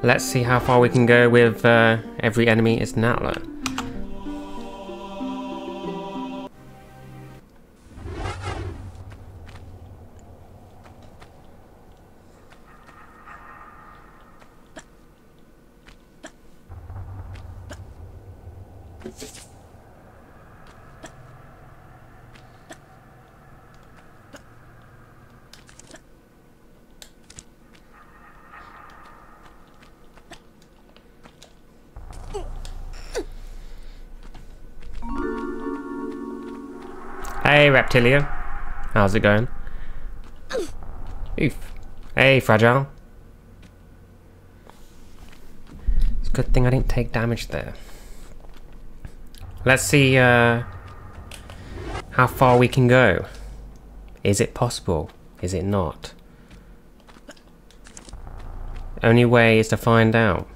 Let's see how far we can go with uh, every enemy is an. Reptilia. How's it going? Oof. Hey, Fragile. It's a good thing I didn't take damage there. Let's see uh, how far we can go. Is it possible? Is it not? Only way is to find out.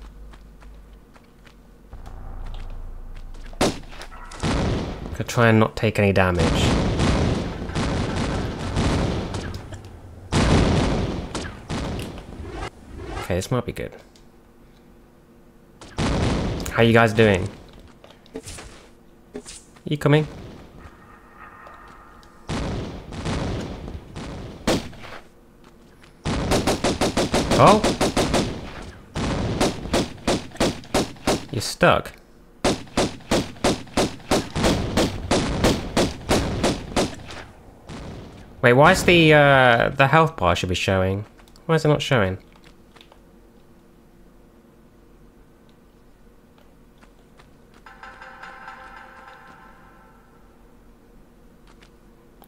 Could try and not take any damage. Okay, this might be good. How you guys doing? You coming? Oh! You're stuck. Wait, why is the uh, the health bar should be showing? Why is it not showing?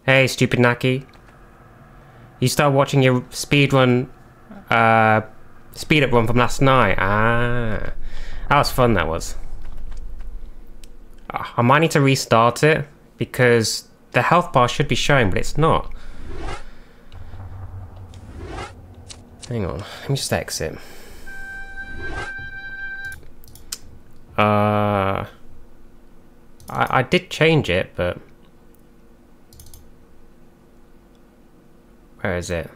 Hey, stupid Naki. You started watching your speedrun, uh, speed up run from last night. Ah, that was fun. That was. Ah, I might need to restart it because the health bar should be showing, but it's not. Hang on, let me just exit. Uh, I, I did change it, but where is it?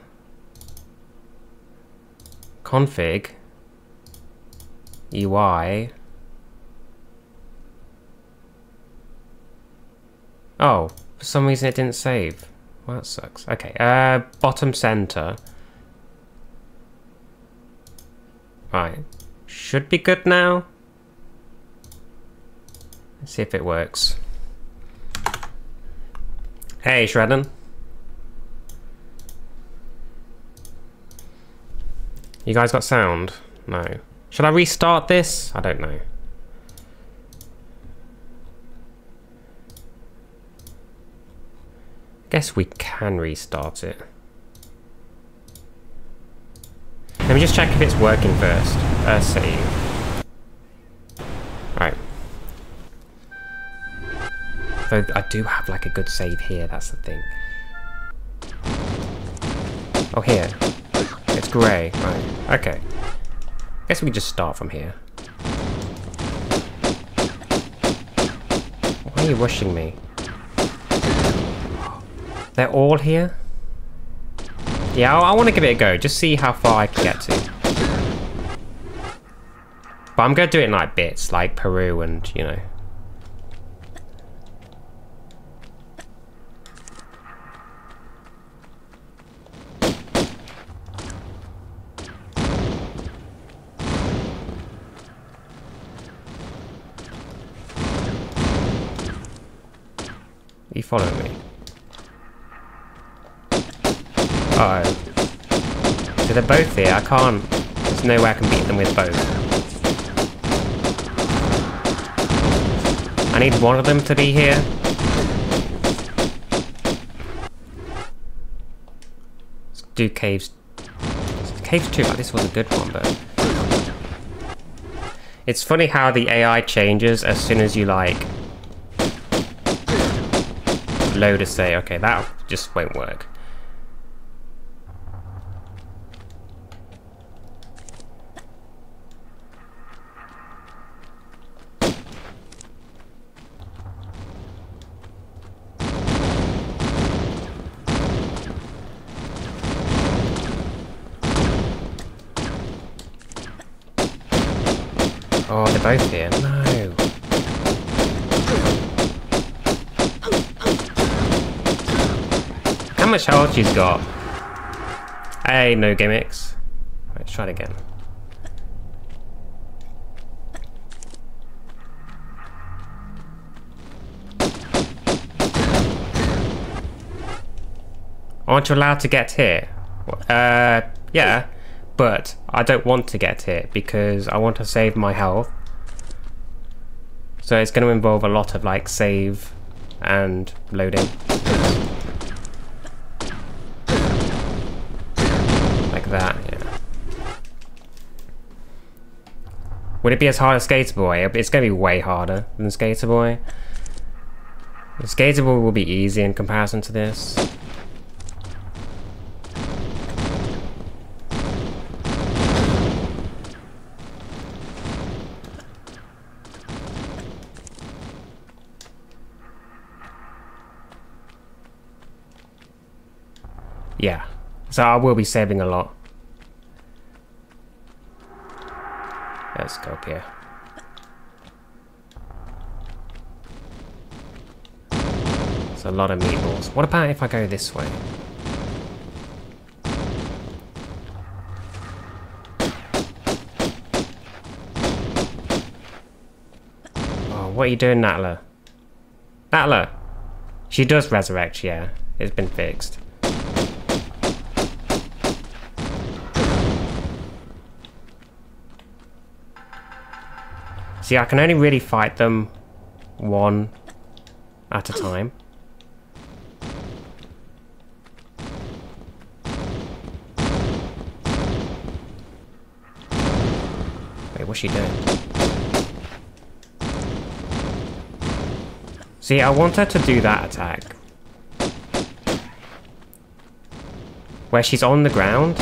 Config, UI. Oh, for some reason it didn't save. Well, that sucks. Okay, uh, bottom center. Right. Should be good now. Let's see if it works. Hey, Shredden. You guys got sound? No. Should I restart this? I don't know. Guess we can restart it. Let me just check if it's working first. Uh, save. Right. Though I do have like a good save here, that's the thing. Oh, here. Grey. Right. Okay. Guess we can just start from here. Why are you rushing me? They're all here? Yeah, I, I want to give it a go. Just see how far I can get to. But I'm going to do it in like bits, like Peru and, you know. Follow me? Uh oh. So they're both here. I can't. There's no way I can beat them with both. I need one of them to be here. Let's do caves. Caves 2, like this was a good one, but... It's funny how the AI changes as soon as you, like... A say, okay, that just won't work. Health she's got? Hey, no gimmicks. Let's try it again. Aren't you allowed to get here? Uh, yeah, but I don't want to get here because I want to save my health. So it's going to involve a lot of like save and loading. Like that, yeah. Would it be as hard as Skater Boy? It's going to be way harder than Skater Boy. Skater Boy will be easy in comparison to this. Yeah. So I will be saving a lot. Up here. It's a lot of meatballs. What about if I go this way? Oh, what are you doing, Natla? Natla! She does resurrect, yeah. It's been fixed. See, I can only really fight them one at a time. Wait, what's she doing? See, I want her to do that attack. Where she's on the ground.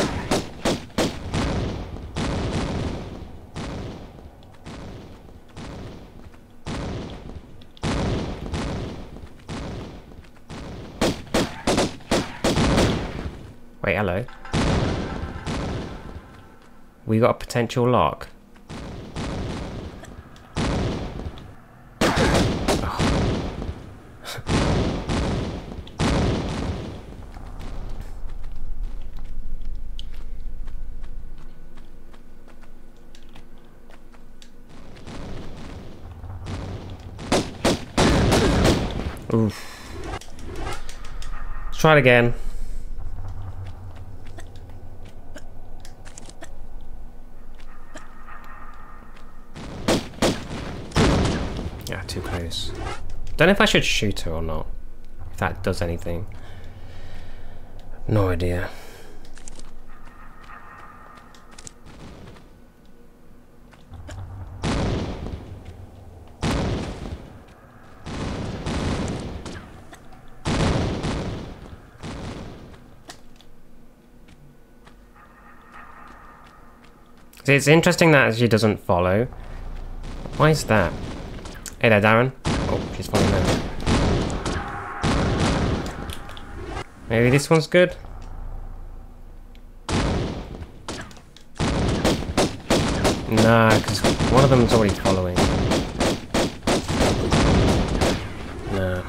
Wait, hello. We got a potential lock. Oof. Let's try it again. Yeah, too close. Don't know if I should shoot her or not. If that does anything. No idea. It's interesting that she doesn't follow. Why is that? Hey there, Darren. Maybe this one's good? Nah, because one of them's already following. Nah.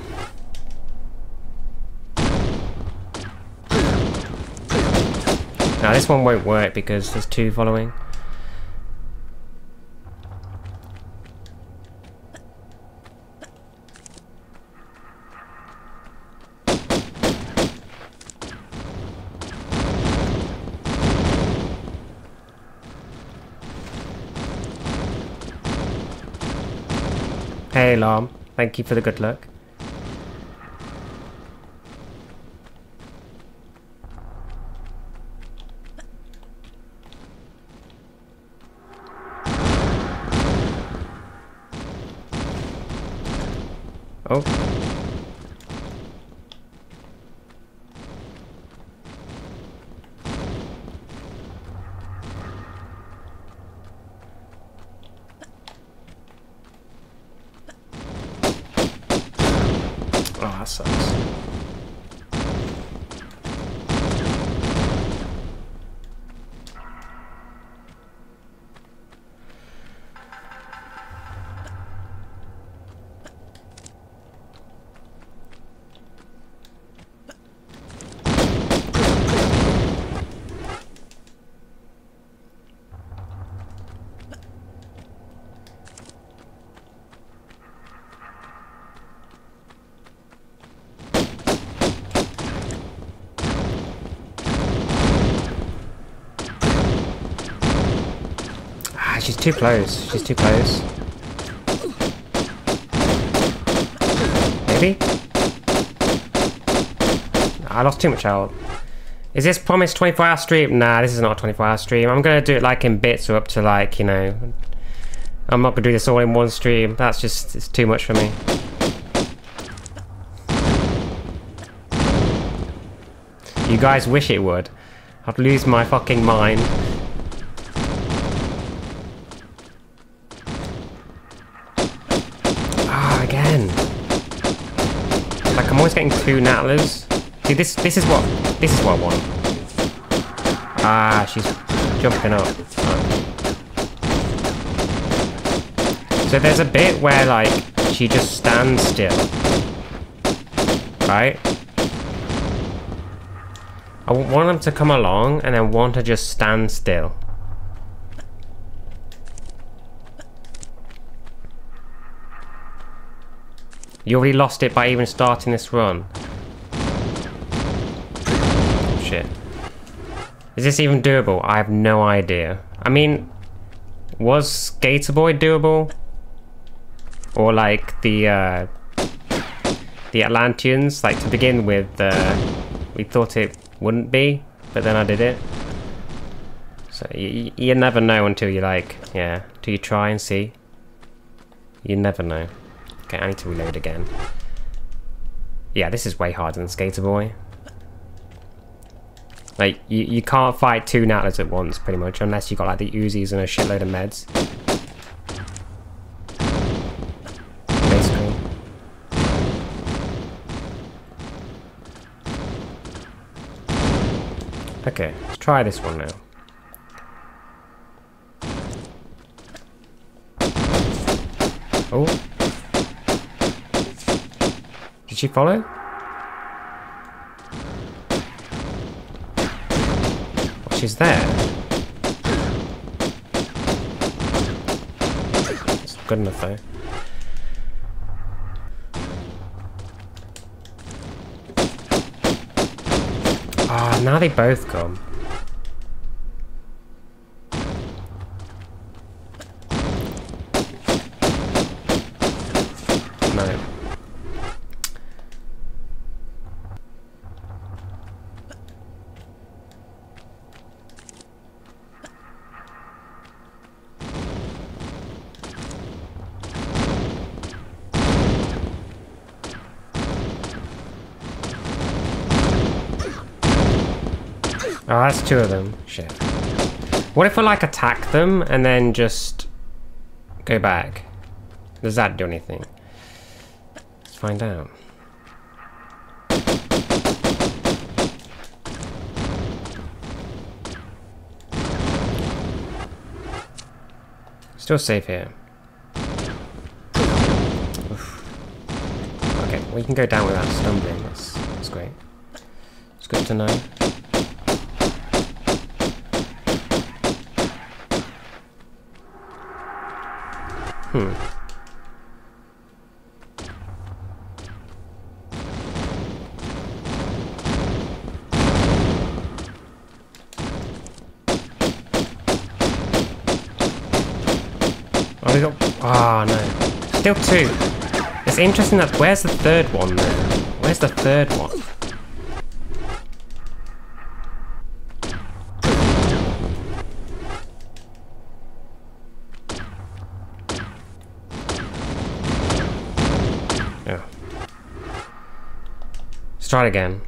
Now this one won't work because there's two following. Hey, Alarm. Thank you for the good luck. Oh. Oh, that sucks. Ah, she's too close. She's too close. Maybe? I lost too much health. Is this promised 24 hour stream? Nah, this is not a 24 hour stream. I'm gonna do it like in bits or up to like, you know... I'm not gonna do this all in one stream. That's just, it's too much for me. You guys wish it would. I'd lose my fucking mind. Ah, again. Like, I'm always getting two Natlas. See, this this is what this is what I want. Ah, she's jumping up. So there's a bit where like she just stands still, right? I want them to come along and then want to just stand still. You already lost it by even starting this run. Shit. Is this even doable? I have no idea. I mean, was Skater Boy doable? Or like the, uh, the Atlanteans? Like to begin with, uh, we thought it wouldn't be, but then I did it. So you, you never know until you like, yeah, until you try and see. You never know. Okay, I need to reload again. Yeah, this is way harder than Skater Boy. Like, you, you can't fight two Natlas at once, pretty much, unless you got like the Uzis and a shitload of meds. Basically. Okay, let's try this one now. Oh. Did she follow? Oh, she's there. It's good enough though. Ah, now they both come. No. Oh, that's two of them. Shit. What if I like attack them and then just go back? Does that do anything? Let's find out. Still safe here. Oof. Okay, we can go down without stumbling. That's, that's great. It's good to know. Hmm. Oh, got. Ah, oh, no. Still two. It's interesting that. Where's the third one then? Where's the third one? It again.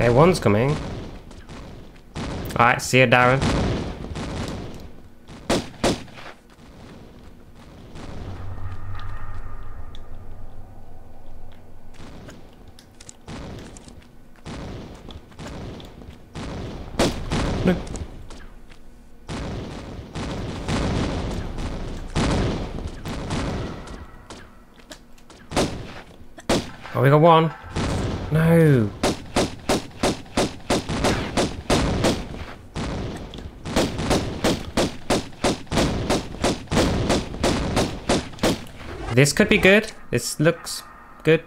Okay, one's coming. Alright, see you, Darren. no. Oh, we got one. No. This could be good. This looks good.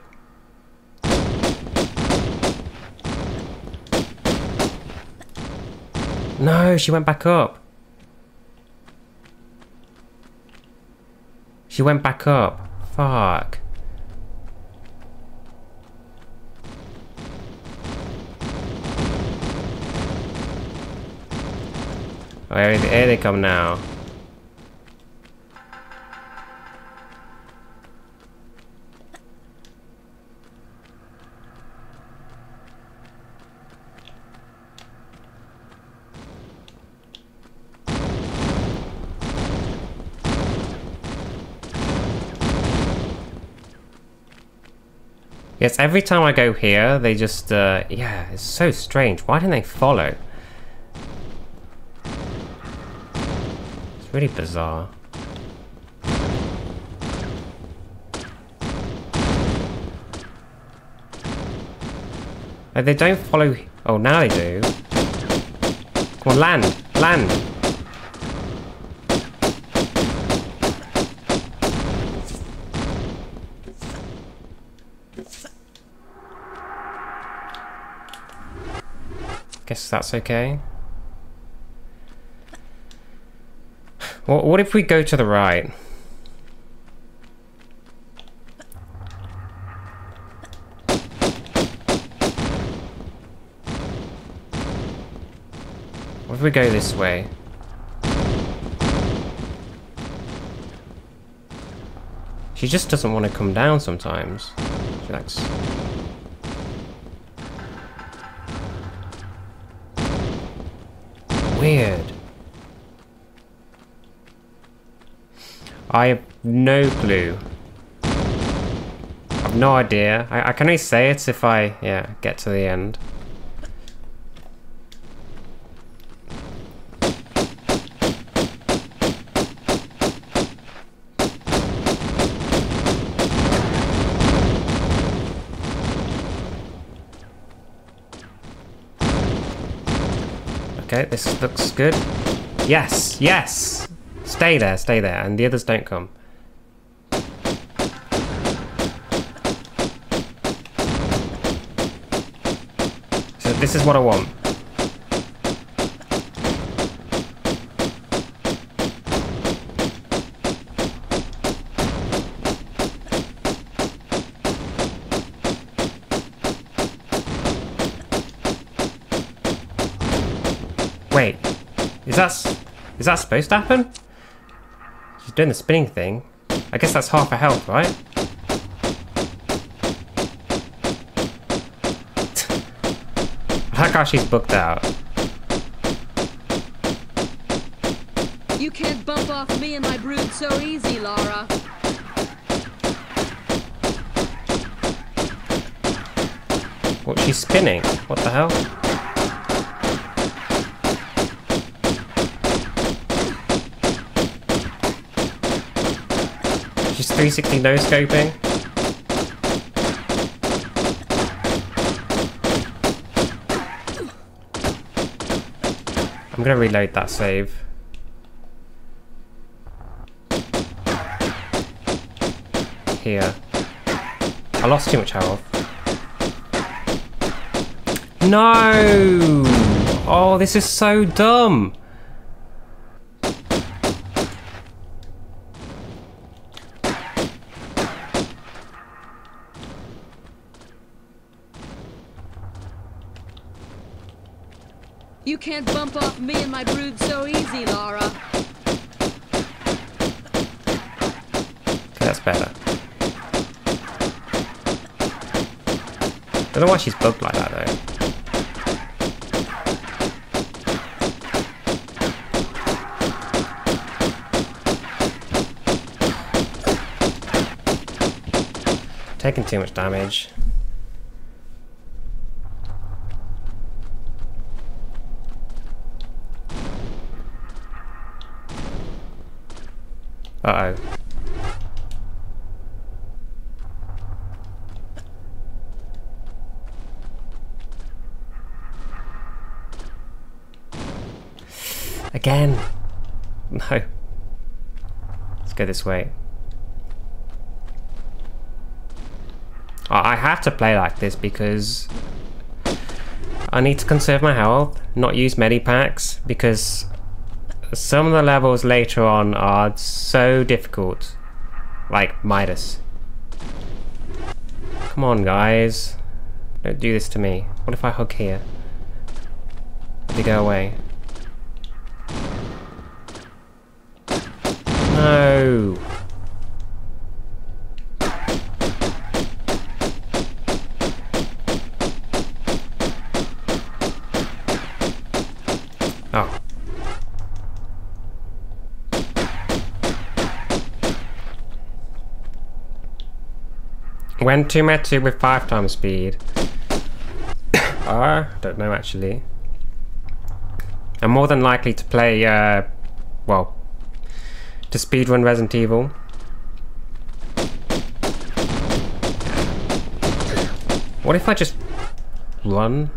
No, she went back up. She went back up. Fuck. Oh, here, here they come now. Yes, every time I go here, they just, uh, yeah, it's so strange. Why don't they follow? It's really bizarre. Like, they don't follow... Oh, now they do. Come on, land! Land! Guess that's okay. What, what if we go to the right? What if we go this way? She just doesn't want to come down sometimes. She likes... I have no clue. I've no idea. I, I can only say it if I, yeah, get to the end. Okay, this looks good. Yes, yes! Stay there, stay there, and the others don't come. So this is what I want. Wait, is that is that supposed to happen? Doing the spinning thing. I guess that's half a health, right? I like how she's booked out. You can't bump off me and my brood so easy, Lara. What, she's spinning? What the hell? She's 360 no scoping. I'm gonna reload that save. Here. I lost too much health. No! Oh, this is so dumb. You can't bump off me and my brood so easy. Okay, that's better. Don't know why she's bugged like that though. Taking too much damage. Uh-oh. Again. No. Let's go this way. I have to play like this because I need to conserve my health, not use medipacks, because some of the levels later on are so difficult. Like Midas. Come on, guys. Don't do this to me. What if I hug here? They go away. No. When two met two with five times speed. Ah, don't know actually. I'm more than likely to play, uh, well, to speedrun Resident Evil. What if I just run?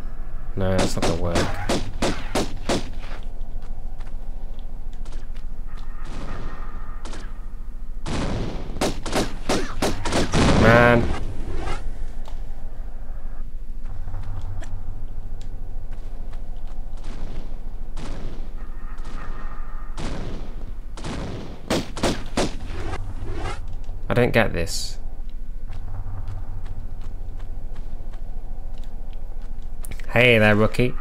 No, that's not gonna work. Man. I don't get this. Hey there, rookie.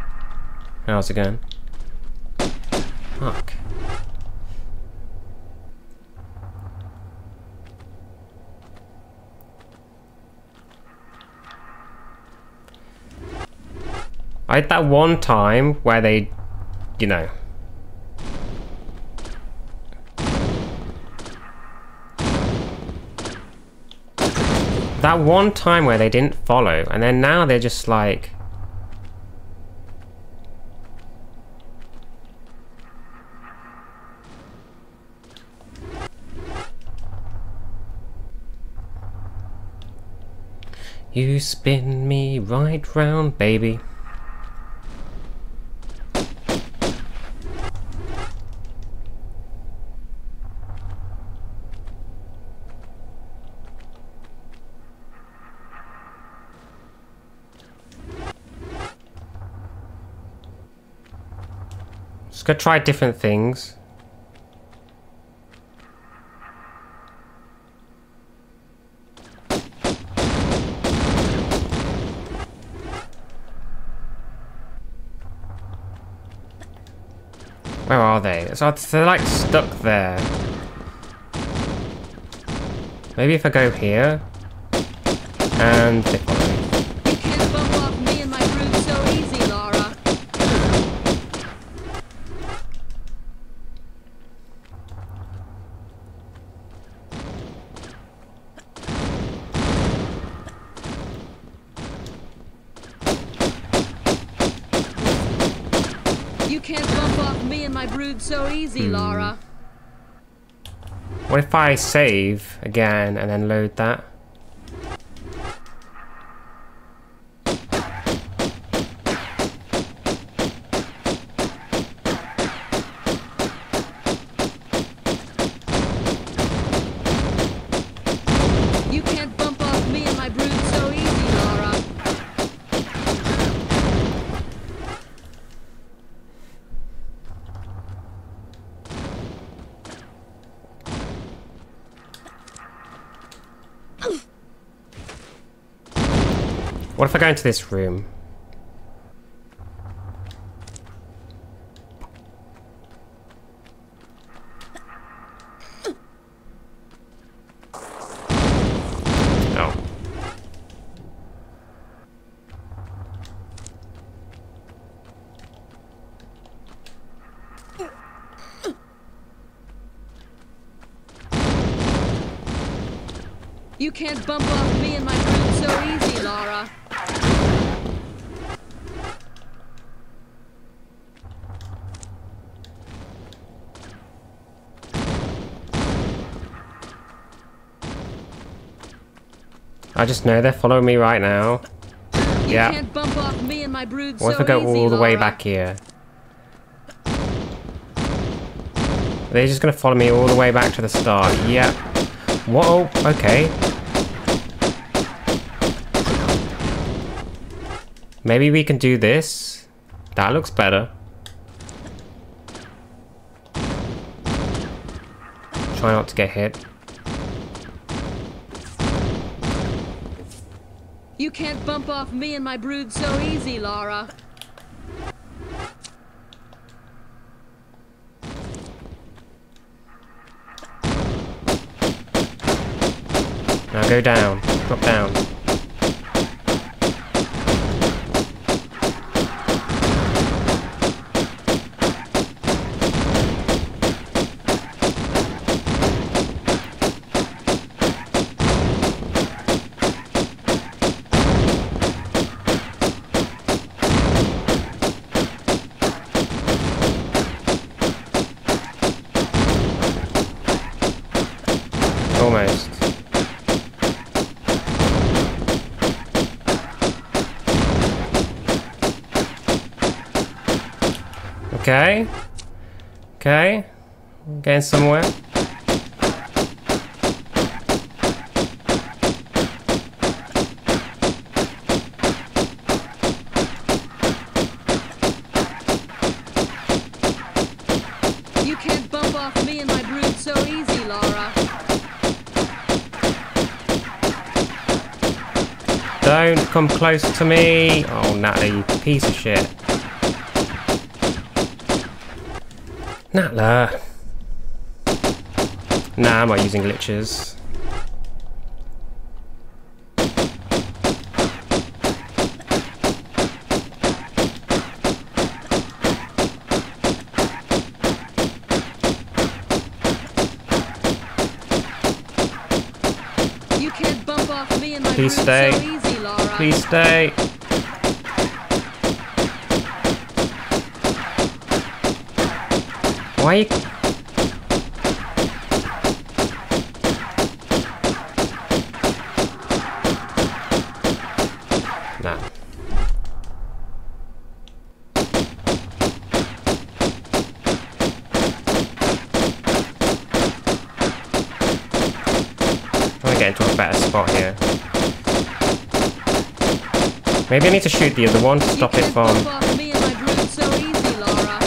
How's it going? Fuck. I had that one time where they, you know. That one time where they didn't follow, and then now they're just like. You spin me right round, baby. Gonna try different things. Where are they? So they're like stuck there. Maybe if I go here and they follow me. You can't bump off me and my brood so easy, Lara. You can't bump off me and my brood so easy, Lara. What if I save again and then load that? You can't bump off me and my brood so easy, Lara. What if I go into this room? Oh. You can't bump off me and my brood so easy, Lara. I just know they're following me right now. You Yeah. can't bump off me and my brood What so if I go easy, all the way back here? They're just gonna follow me all the way back to the start. Yep. Whoa, oh, okay. Maybe we can do this. That looks better. Try not to get hit. You can't bump off me and my brood so easy, Lara. Now go down. Drop down. Almost. Okay. Okay. Getting somewhere. You can't bump off me and my brood so easy, Lara. Don't come close to me. Oh, Natalie, you piece of shit. Natla. Nah, I'm not using glitches. You can't bump off me and my Please stay. so easy, Please stay. You... Nah. To get into a better spot here. Maybe I need to shoot the other one to stop it from... bump off me and my brood so easy, Lara.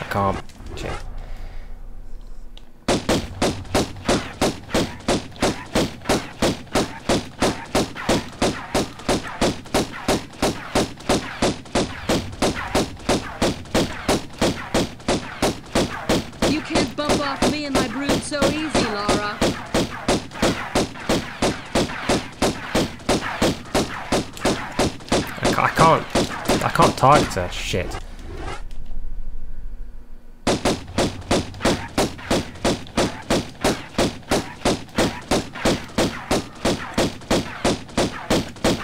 I can't. Shit. You can't bump off me and my brood so easy, Lara. I, ca- I can't. I can't target her. Shit.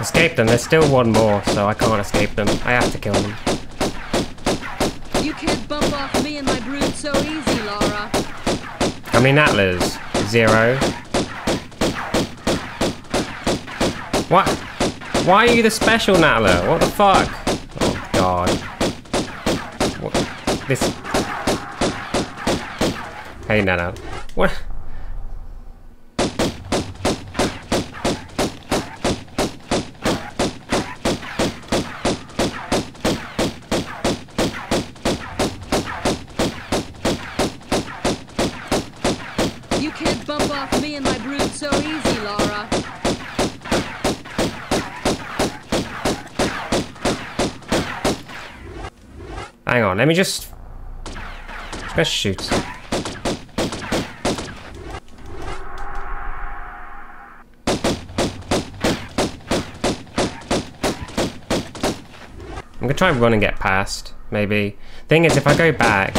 Escape them. There's still one more, so I can't escape them. I have to kill them. You can't bump off me and my brood so easy, Lara. How many Natlas? Zero. What? Why are you the special Natla? What the fuck? Oh god. What? This. Hey Nana. What? You can't bump off me and my brood so easy, Lara. Hang on, let me just. Let's shoot. I'm gonna try and run and get past, maybe. Thing is, if I go back.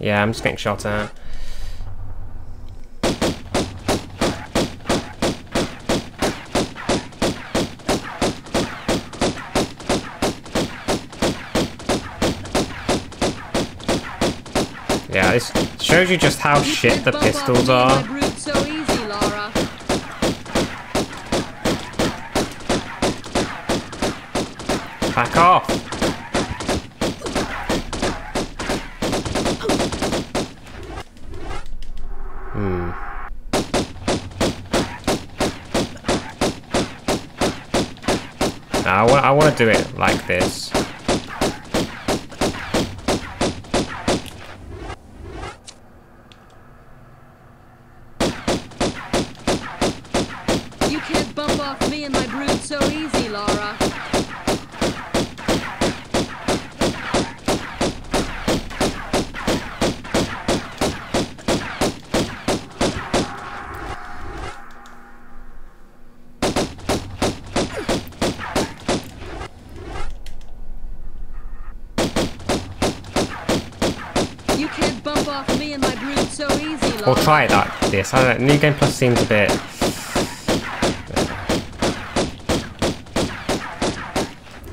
Yeah, I'm just getting shot at. This shows you just how shit the pistols are. Back off! Hmm. I want, I want to do it like this. You can't bump off me and my brood so easy, Lara. You can't bump off me and my brood so easy, Lara. Or try it like this. I don't know. New Game Plus seems a bit.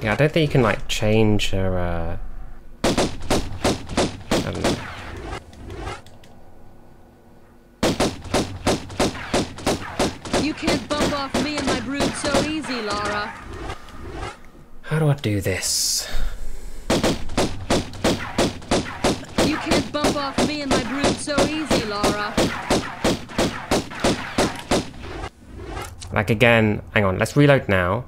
Yeah, I don't think you can like change her. Uh... I don't know. You can't bump off me and my brood so easy, Lara. How do I do this? You can't bump off me and my brood so easy, Lara. Like again, hang on, let's reload now.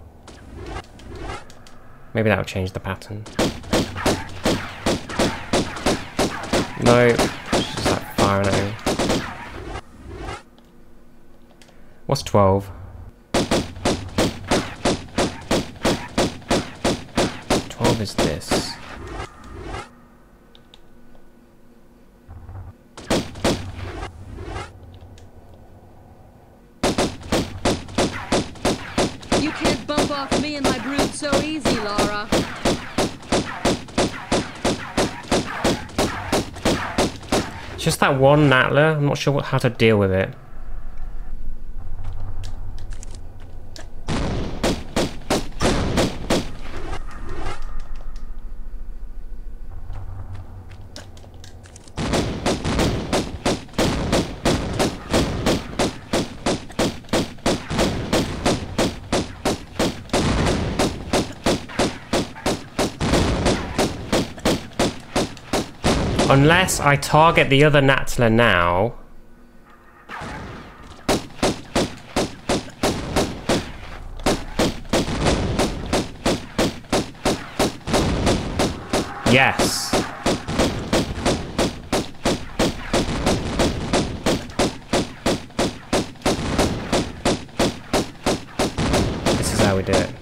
Maybe that'll change the pattern. No, just. What's 12? 12 is this. You can't bump off me and my brood so easy, Lara. It's just that one Natla, I'm not sure what, how to deal with it. Unless I target the other Natla now. Yes. This is how we do it.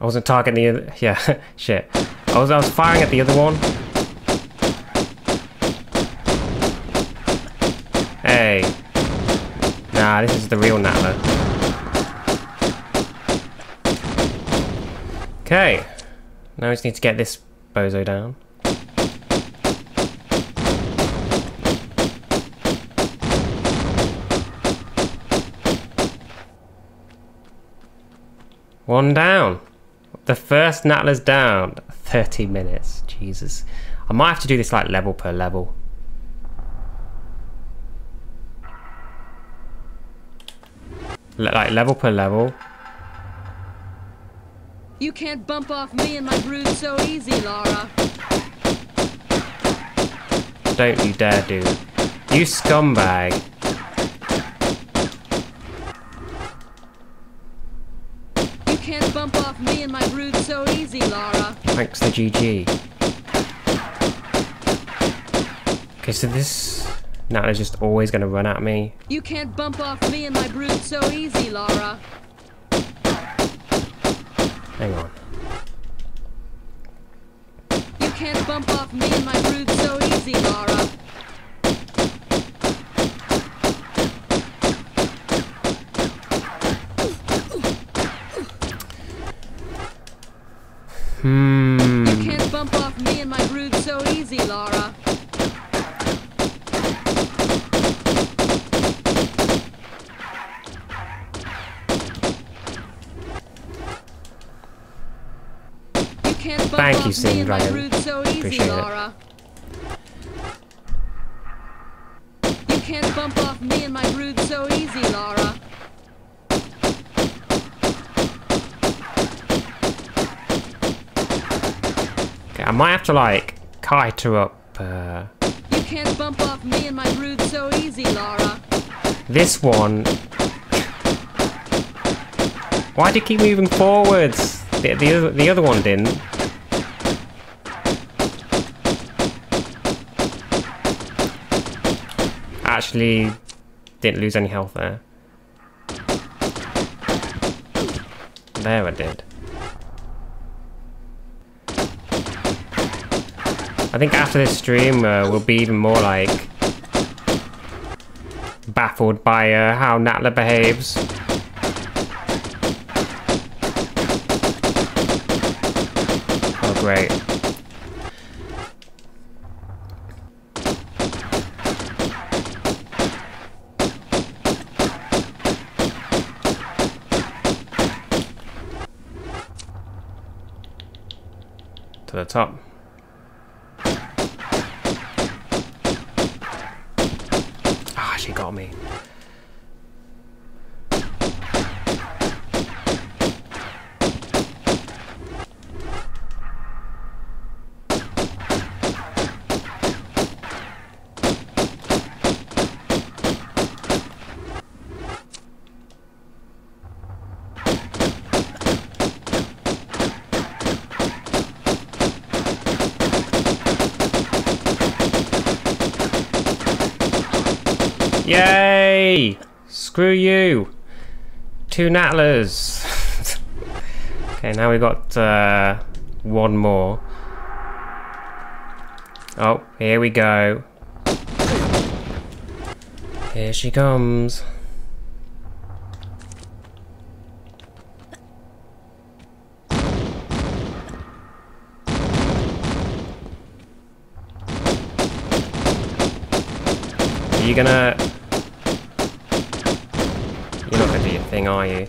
I wasn't targeting the other... Yeah, shit. I was, I was firing at the other one. Hey. Nah, this is the real Natla. Okay. Now we just need to get this bozo down. One down. The first Natla's down. 30 minutes. Jesus. I might have to do this like level per level. Le- like level per level. You can't bump off me and my brood so easy, Lara. Don't you dare, dude. You scumbag. Can't bump off me and my brood so easy, Lara. Thanks the GG. Okay, so this Natla's just always gonna run at me. You can't bump off me and my brood so easy, Lara. Hang on. You can't bump off me and my brood so easy, Lara. Hmm. You can't bump off me and my brood so easy, Lara. You can't bump Thank you, off me Sin and my Dragon. brood so easy, Appreciate it. Lara. You can't bump off me and my brood so easy, Lara. Okay, I might have to like kite her up. Uh, You can't bump off me and my brood so easy, Lara. this one. Why do you keep moving forwards? The, the, other, the other one didn't. Actually, didn't lose any health there. There I did. I think after this stream, uh, we'll be even more like baffled by uh, how Natla behaves. Oh, great. To the top. Ah, she got me. Screw you! Two Natlas! okay, now we got uh, one more. Oh, here we go. Here she comes. Are you gonna... You're not gonna do your thing, are you?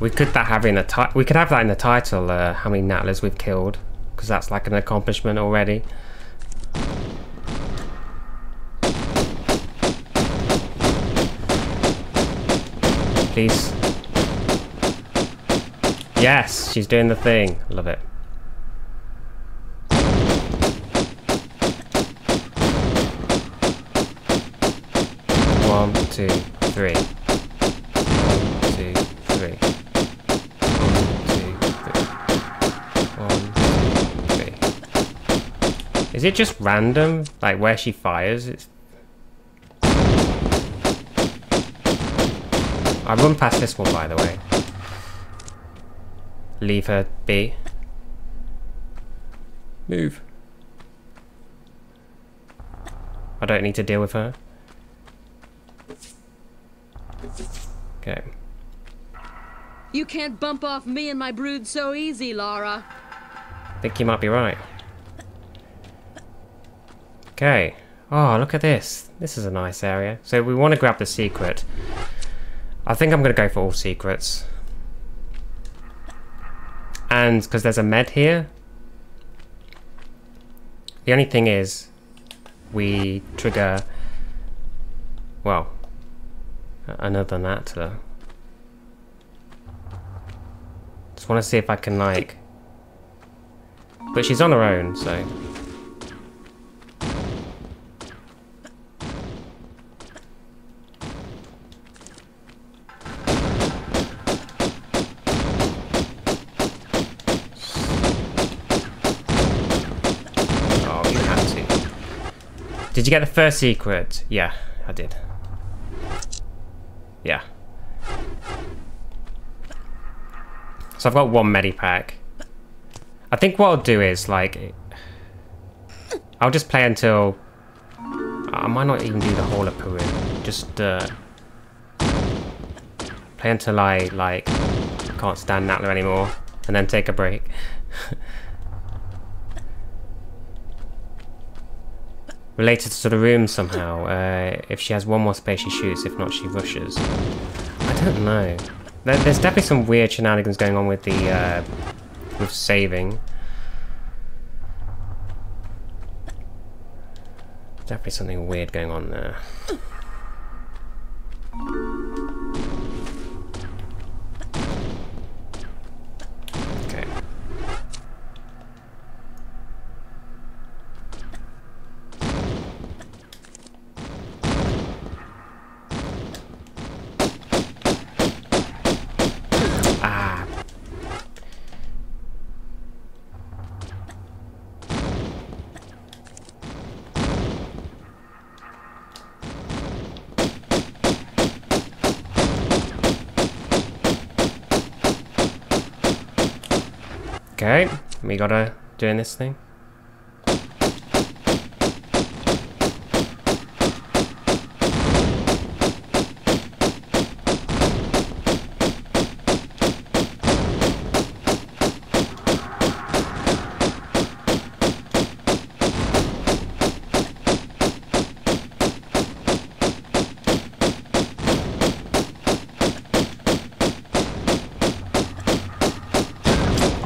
We could that have in a ti- we could have that in the title. Uh, how many Natlas we've killed, because that's like an accomplishment already. Please. Yes, she's doing the thing. Love it. One, two, three. One, two, three. One, two, three. One, two, three. Is it just random? Like where she fires? It's I run past this one by the way. Leave her be. Move. I don't need to deal with her. Okay. You can't bump off me and my brood so easy, Lara. I think you might be right. Okay. Oh, look at this. This is a nice area. So we want to grab the secret. I think I'm going to go for all secrets. And because there's a med here. The only thing is, we trigger, well, another Natla. Just want to see if I can like, but she's on her own, so. Oh. Did you get the first secret? Yeah, I did. Yeah. So I've got one medipack. I think what I'll do is, like... I'll just play until... I might not even do the whole of Peru. Just, uh... Play until I, like... Can't stand Natla anymore. And then take a break. Related to the room somehow. Uh, if she has one more space, she shoots. If not, she rushes. I don't know. There, there's definitely some weird shenanigans going on with the uh, with saving. Definitely something weird going on there. Okay. Ah. Okay, we gotta doing this thing.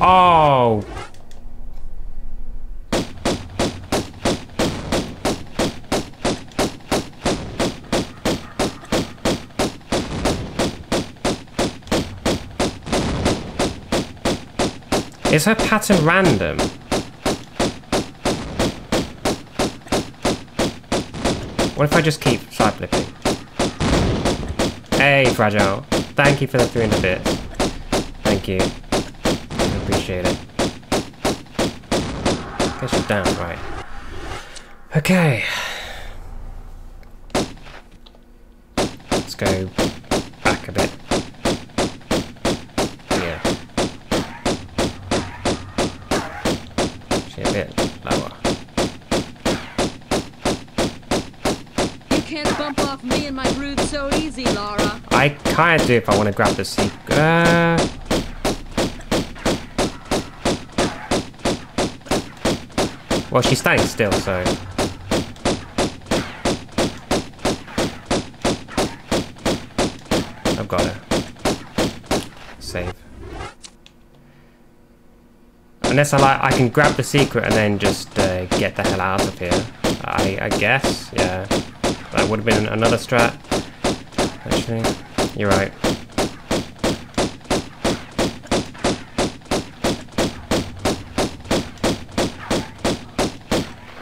Oh! Is her pattern random? What if I just keep side flipping? Hey, Fragile. Thank you for the 300 bits. Thank you. I appreciate it. Guess you're down, right. Okay. Let's go back a bit. Yeah. Actually, a bit lower. You can't bump off me and my brood so easy, Lara. I of do if I want to grab the seat. Uh, well, she's standing still, so. I've got her. Save. Unless I like, I can grab the secret and then just uh, get the hell out of here. I, I guess, yeah. That would have been another strat. Actually, you're right.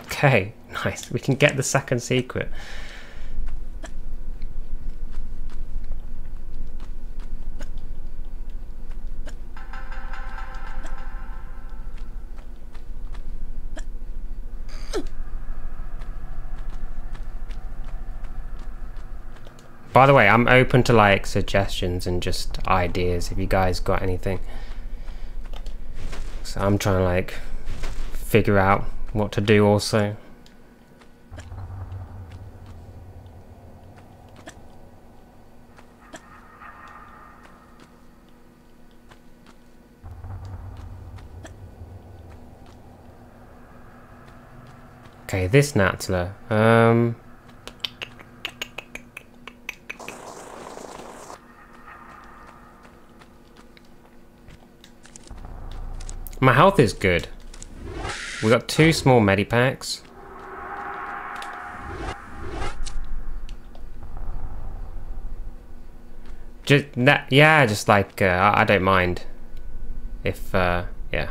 Okay, nice. We can get the second secret. By the way, I'm open to like suggestions and just ideas if you guys got anything. So I'm trying to like figure out what to do also. Okay, this Natla. Um My health is good. We got two small medipacks. Just that, yeah, just like uh, I, don't mind if, uh, yeah.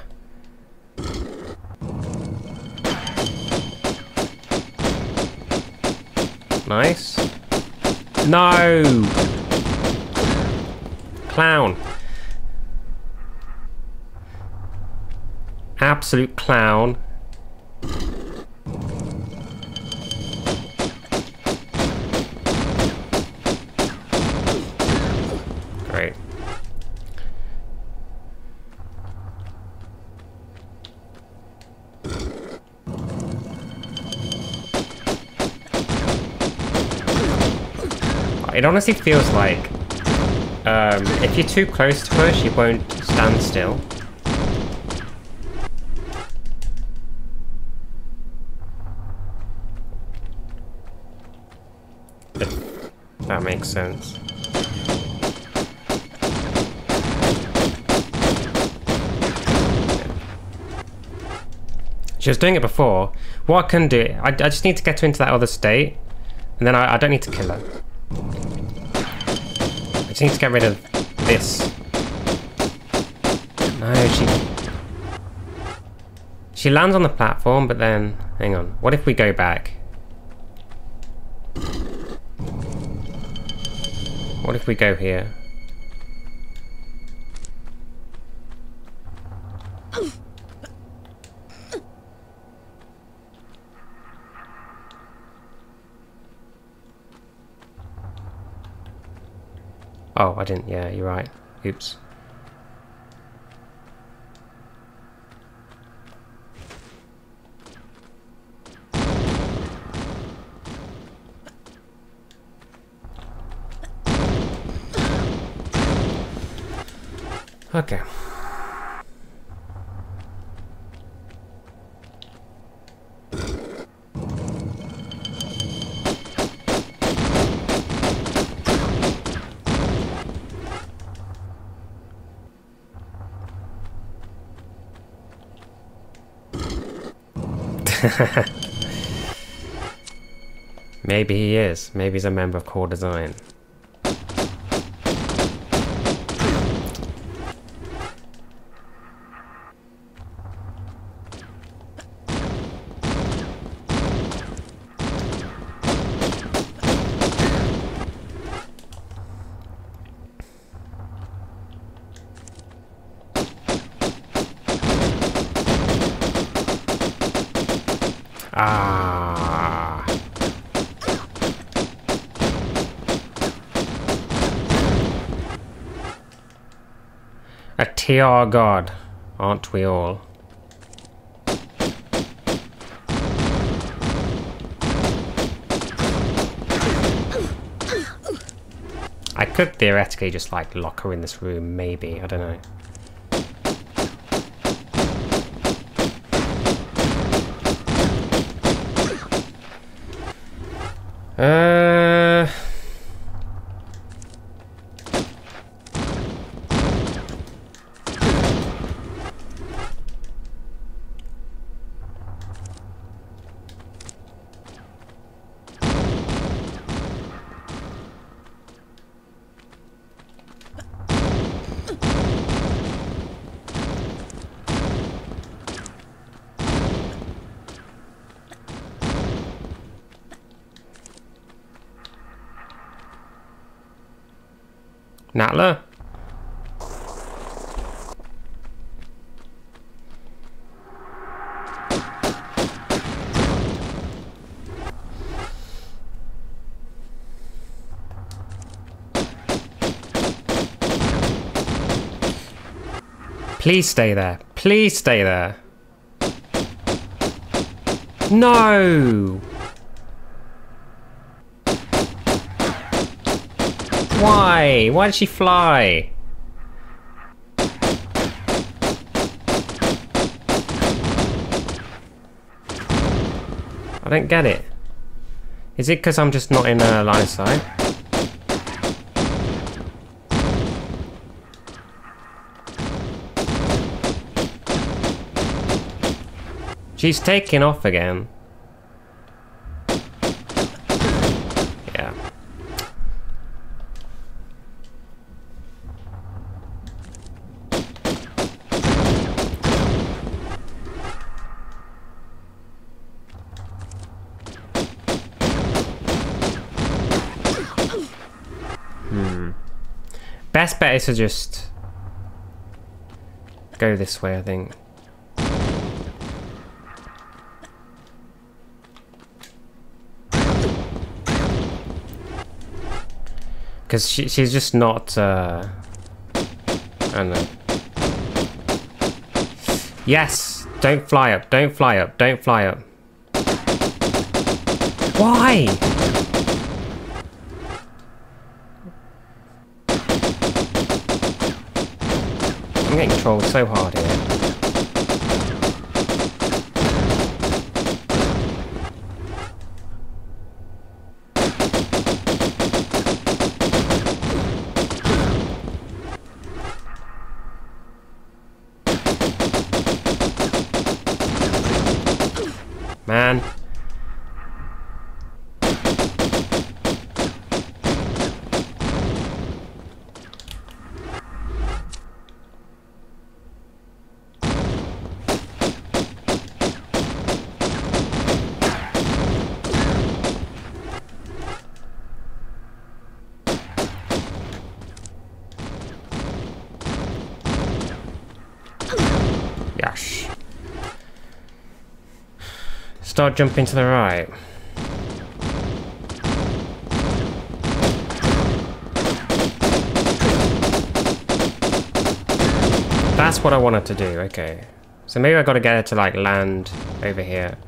Nice. No! Clown. absolute clown. Great. It honestly feels like um, if you're too close to her, she won't stand still. Makes sense. She was doing it before. What I can do, I, I just need to get her into that other state, and then I, I don't need to kill her. I just need to get rid of this. No, she... She lands on the platform, but then... Hang on. What if we go back? What if we go here? Oh, I didn't. Yeah, you're right. Oops. Okay. Maybe he is. Maybe he's a member of Core Design. Ah. A TR god, aren't we all? I could theoretically just like lock her in this room, maybe, I don't know. Uh... Natla? Please stay there. Please stay there. No! Why? Did she fly? I don't get it. Is it because I'm just not in a line of sight? She's taking off again. Yeah. Hmm. Best bet to just go this way, I think. Because she, she's just not, uh, I don't know. Yes! Don't fly up, don't fly up, don't fly up. Why? Control so hard here. Man. Yes. Start jumping to the right. That's what I wanted to do, okay. So maybe I gotta get it to like land over here.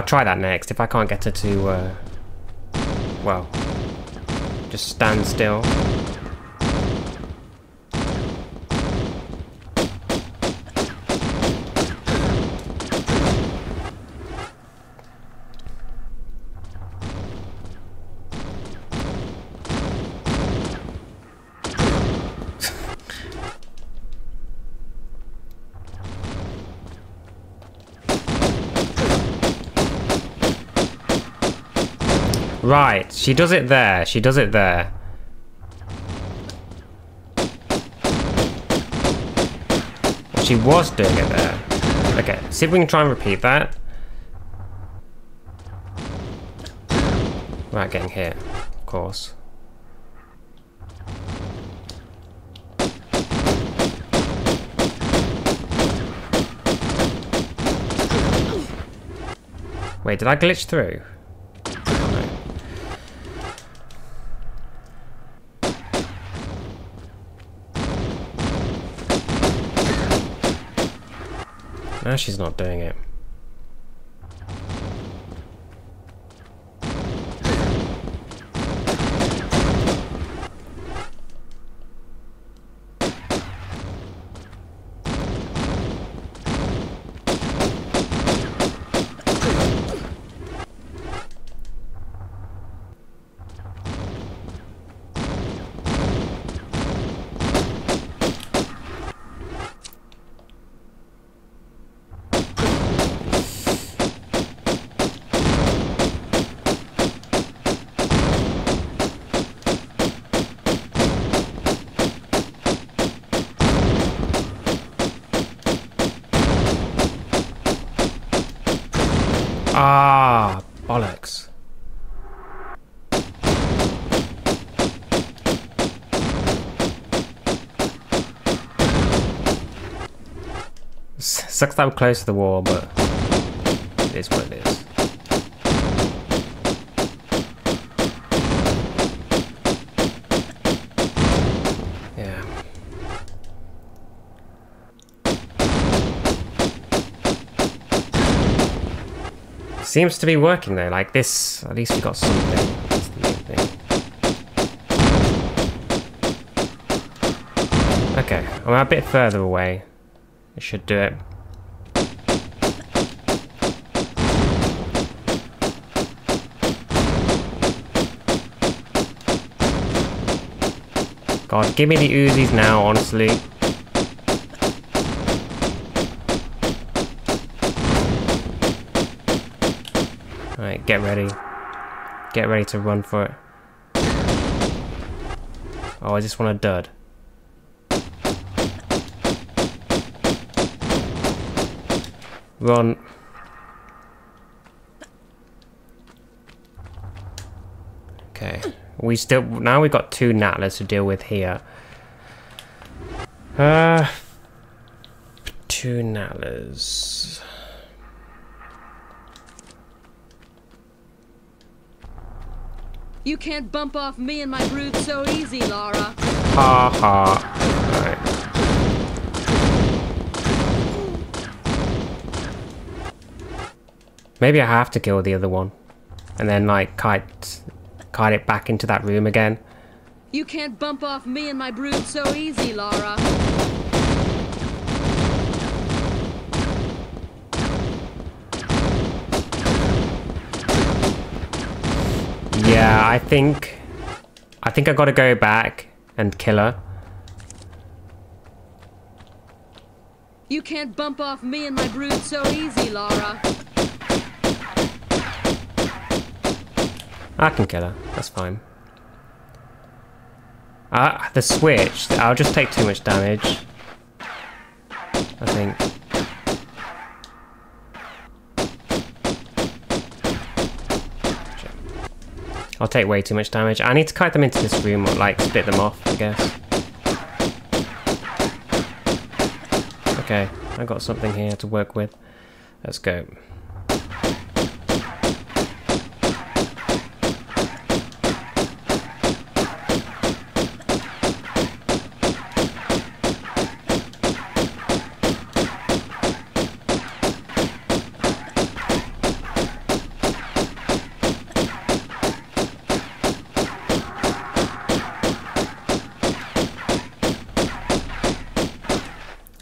I'll try that next if I can't get her to, uh, well, just stand still. Right, she does it there. She does it there. She was doing it there. Okay, see if we can try and repeat that. Without getting hit, of course. Wait, did I glitch through? Now she's not doing it. Sucks that I'm close to the wall, but it is what it is. Yeah. Seems to be working though, like this, at least we got something. Okay, I'm a bit further away. It should do it. God, give me the Uzis now, honestly. Alright, get ready. Get ready to run for it. Oh, I just want a dud. Run. Okay. We still now we've got two Natlas to deal with here. Uh two Natlas. You can't bump off me and my brood so easy, Lara. Ha ha. Alright. Maybe I have to kill the other one. And then like kite kite it back into that room again. You can't bump off me and my brood so easy, Lara. Yeah, I think I think I gotta go back and kill her. You can't bump off me and my brood so easy, Lara. I can kill her. That's fine. Ah, the switch. I'll just take too much damage. I think. I'll take way too much damage. I need to kite them into this room or like split them off, I guess. Okay, I got something here to work with. Let's go.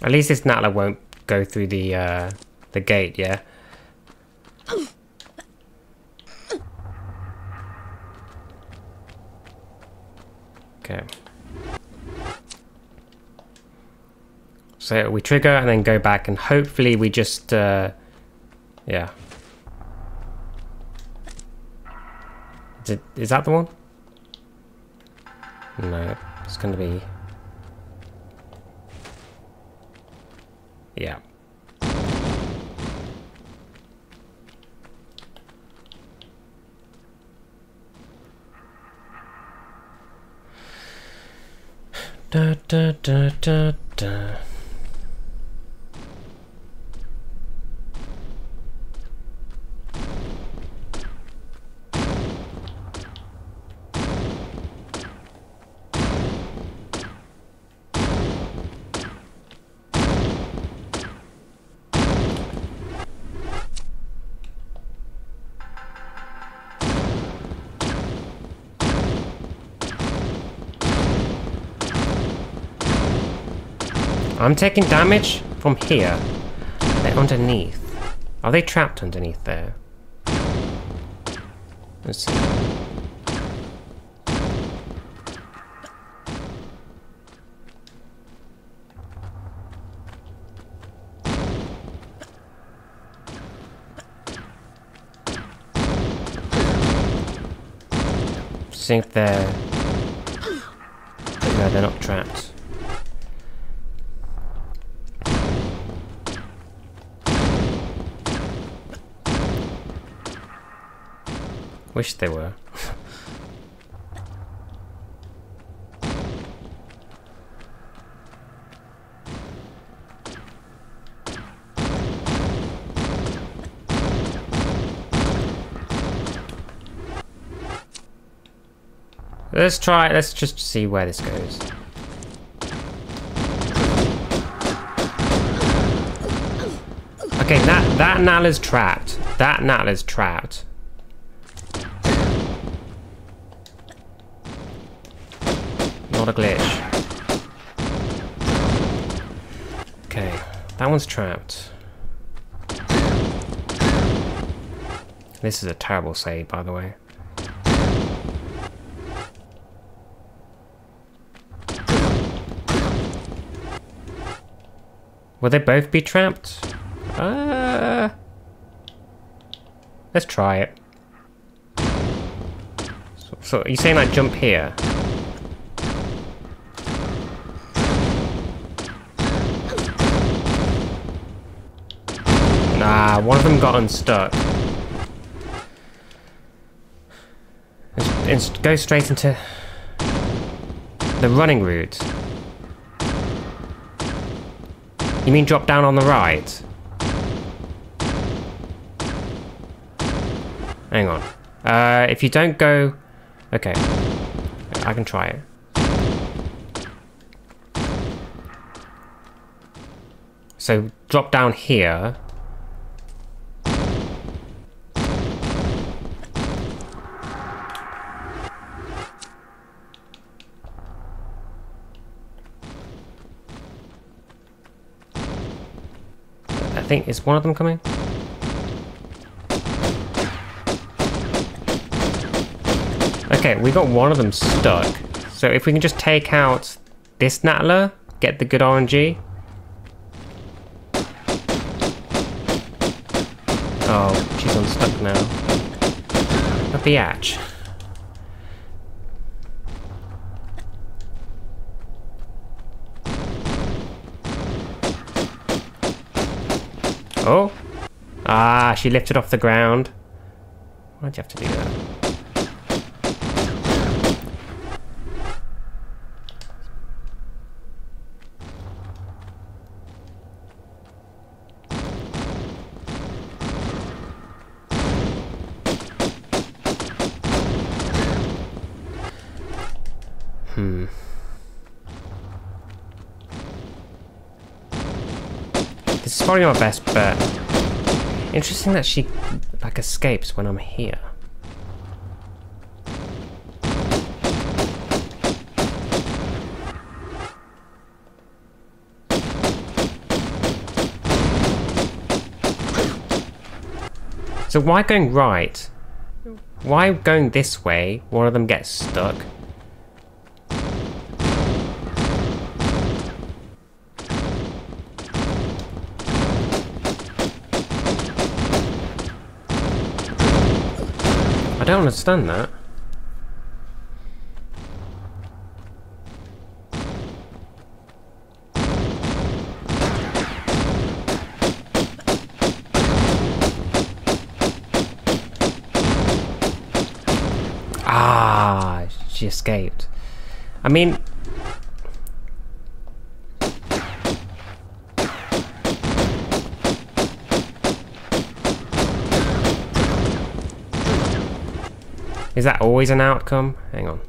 At least this Natla won't go through the uh, the gate, yeah? Okay. So we trigger and then go back and hopefully we just, uh, yeah. Is, it, is that the one? No, it's going to be... Yeah. Da da da da da. I'm taking damage from here. They're underneath. Are they trapped underneath there? Let's see. think they're... No, they're not trapped. Wish they were. Let's try, let's just see where this goes. Okay, that, that Natla's trapped. That Natla's trapped. Glitch. Okay, that one's trapped. This is a terrible save, by the way. Will they both be trapped? Uh, let's try it. So, so are you saying I jump here? Nah, one of them got unstuck. Let's go straight into the running route. You mean drop down on the right? Hang on. Uh, if you don't go Okay. I can try it. So drop down here. Think, is one of them coming? Okay, we got one of them stuck. So if we can just take out this Natla, get the good RNG. Oh, she's unstuck now. A biatch. Oh! Ah, she lifted off the ground. Why'd you have to do that? Probably my best bet. Interesting that she, like, escapes when I'm here. So why going right? Why going this way? One of them gets stuck. Don't understand that. Ah, she escaped. I mean... Is that always an outcome? Hang on.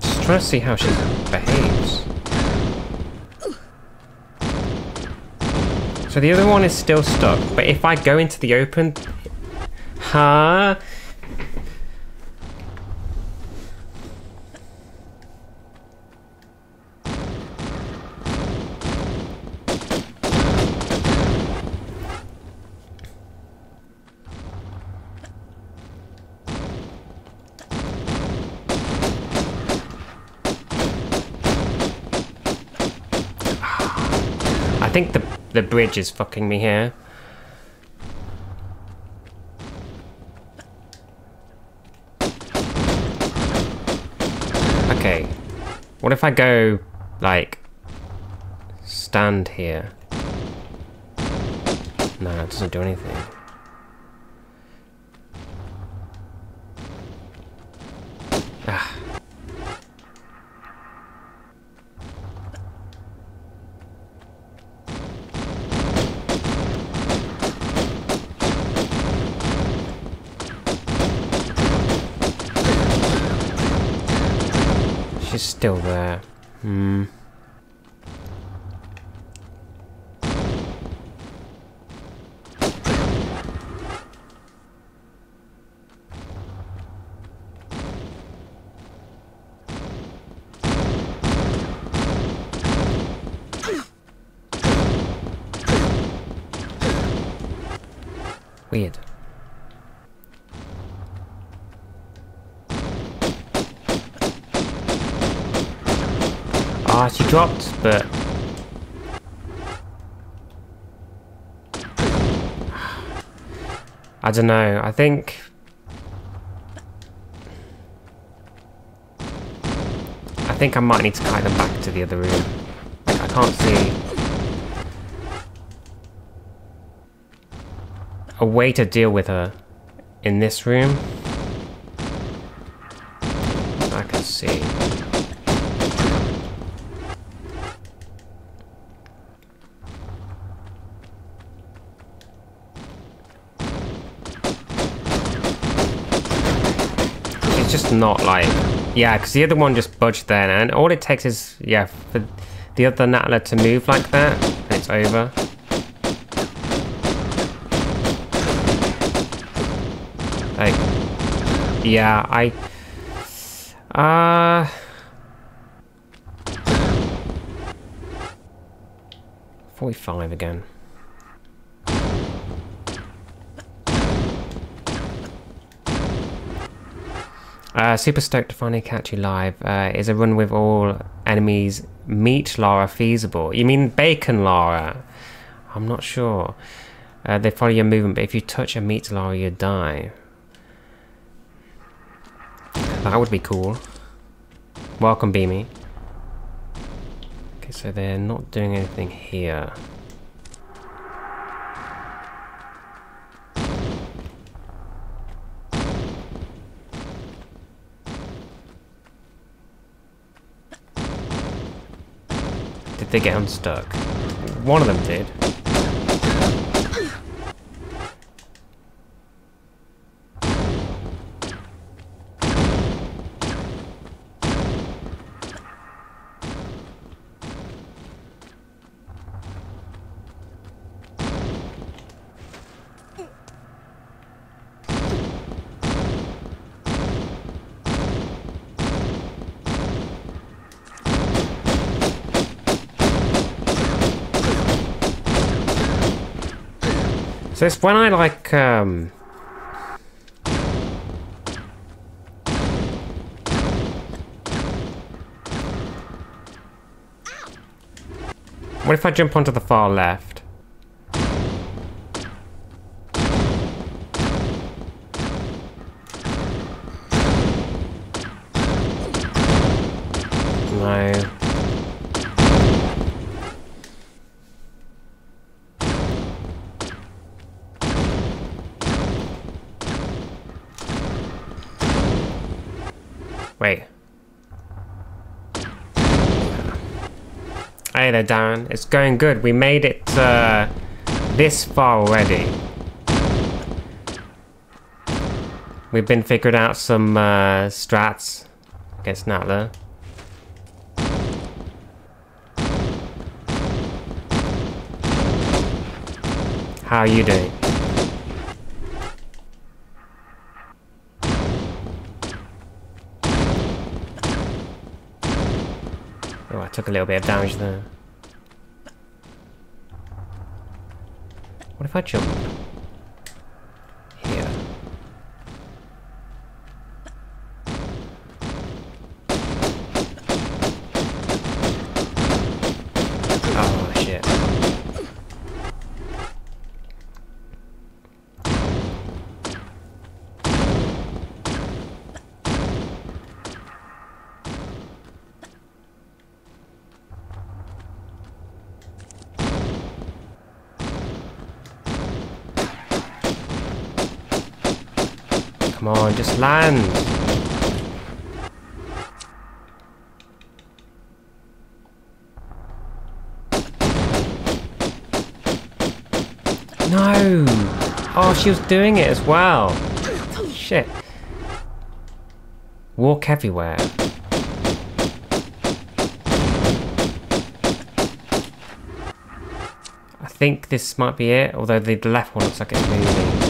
Just trying to see how she behaves. So the other one is still stuck, but if I go into the open... Huh? I think the bridge is fucking me here. Okay. What if I go like stand here? No, it doesn't do anything. Ah. She's still there. Hmm. Weird. Ah, she dropped, but... I don't know, I think... I think I might need to kite them back to the other room. I can't see... A way to deal with her in this room. just not like... Yeah, because the other one just budged then, and all it takes is, yeah, for the other Natla to move like that, and it's over. Like, yeah, I... Uh... Forty-five again. Uh, super stoked to finally catch you live. Uh, is a run with all enemies meat Lara feasible? You mean bacon Lara? I'm not sure. Uh, they follow your movement, but if you touch a meat Lara, you die. That would be cool. Welcome, Beamy. Okay, so they're not doing anything here. They get unstuck? One of them did. So it's when I like, um... What if I jump onto the far left? No. Wait. Hey there, Darren. It's going good. We made it uh, this far already. We've been figuring out some uh, strats against Natla. How are you doing? Oh, I took a little bit of damage there. What if I jump? Here. Oh, shit. Come on, just land. No! Oh, she was doing it as well. Shit. Walk everywhere. I think this might be it, although the left one looks like it's moving.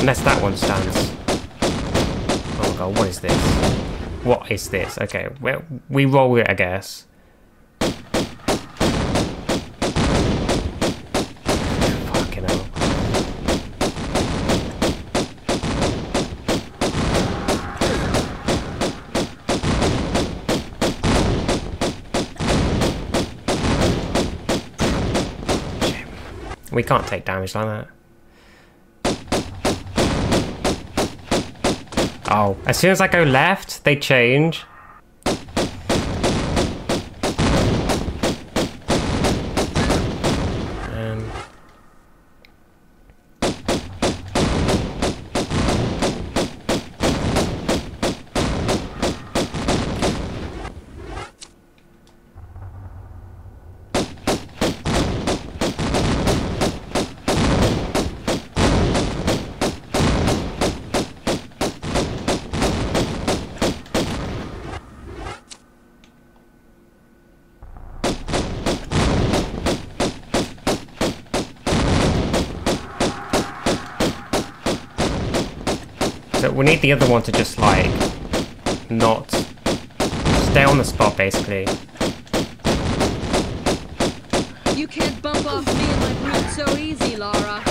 Unless that one stands. Oh my god, what is this? What is this? Okay, well, we roll it, I guess. Fucking hell. We can't take damage like that. Oh, as soon as I go left, they change. Need the other one to just like not stay on the spot basically. You can't bump off me and my so easy, Lara.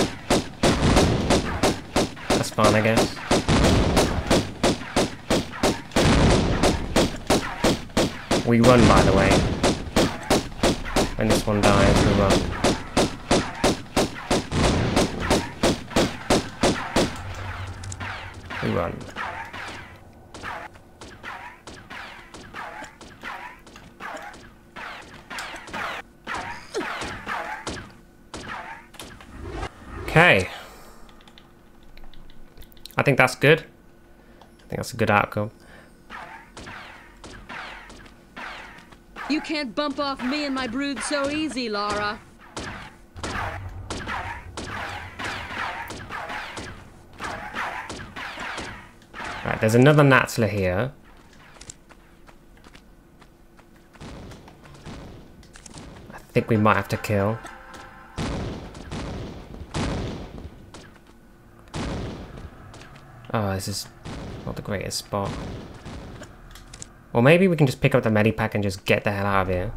That's fine, I guess. We run, by the way. When this one dies, we run. Run. Okay. I think that's good. I think that's a good outcome. You can't bump off me and my brood so easy, Lara. There's another Natla here. I think we might have to kill. Oh, this is not the greatest spot. Or maybe we can just pick up the medipack and just get the hell out of here.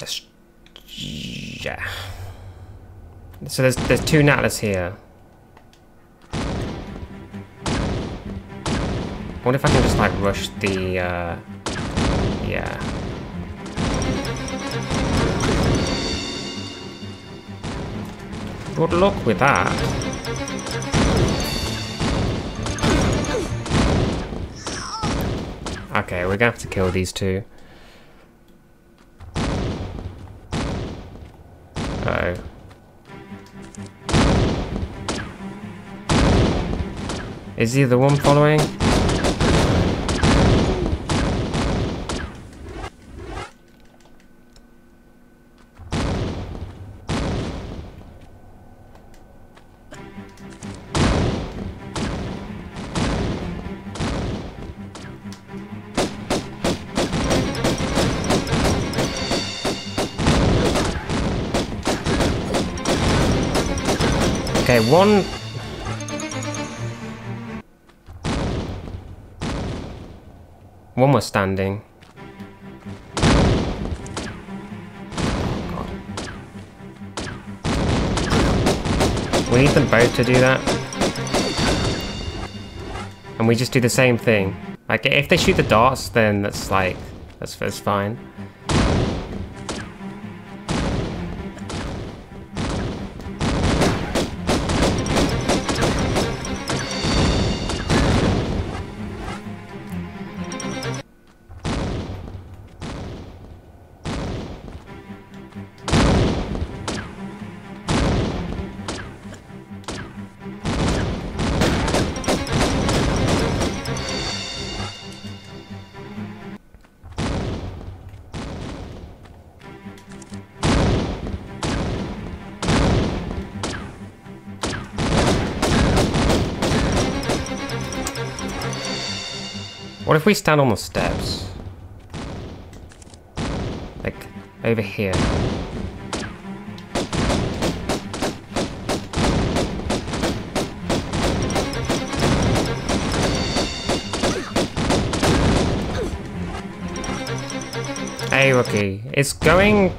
Let's... Yeah. So there's there's two Natlas here. I wonder if I can just like rush the uh yeah. Good luck with that. Okay, we're gonna have to kill these two. Is he the one following? Okay, one Standing. We need them both to do that. And we just do the same thing. Like, if they shoot the darts, then that's like, that's, that's fine. If we stand on the steps? Like, over here. Hey, rookie. It's going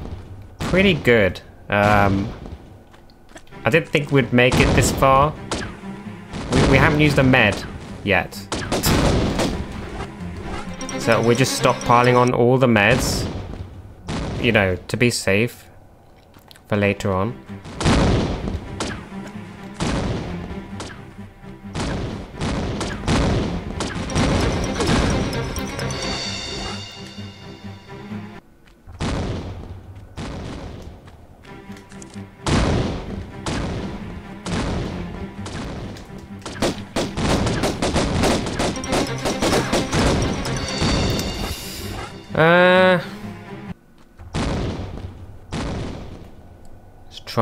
pretty good. Um, I didn't think we'd make it this far. We, we haven't used a med yet. So we're just stockpiling on all the meds, you know, to be safe for later on.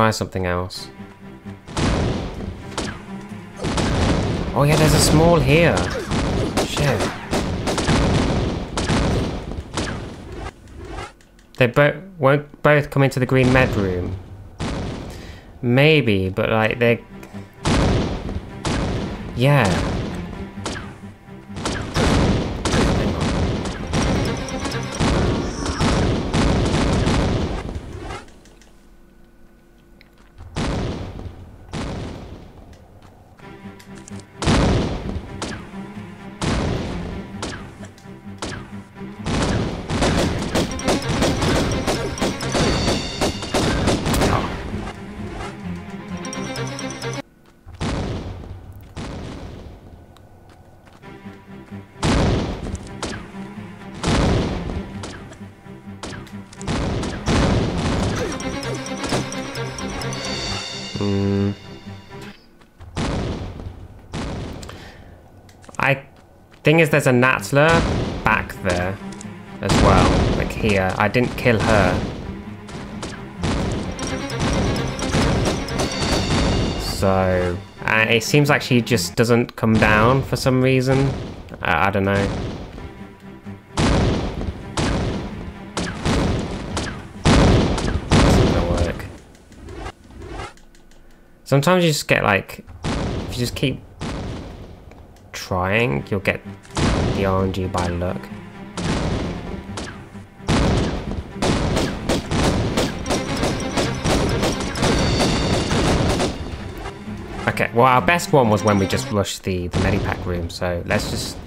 Try something else. Oh yeah, there's a small here. Shit. They both won't both come into the green med room. Maybe, but like they Yeah. Thing is there's a Natla back there as well. Like here. I didn't kill her. So and it seems like she just doesn't come down for some reason. I, don't know. Sometimes you just get like, if you just keep trying, you'll get the RNG by luck. Okay, well our best one was when we just rushed the, the medipack room, so let's just...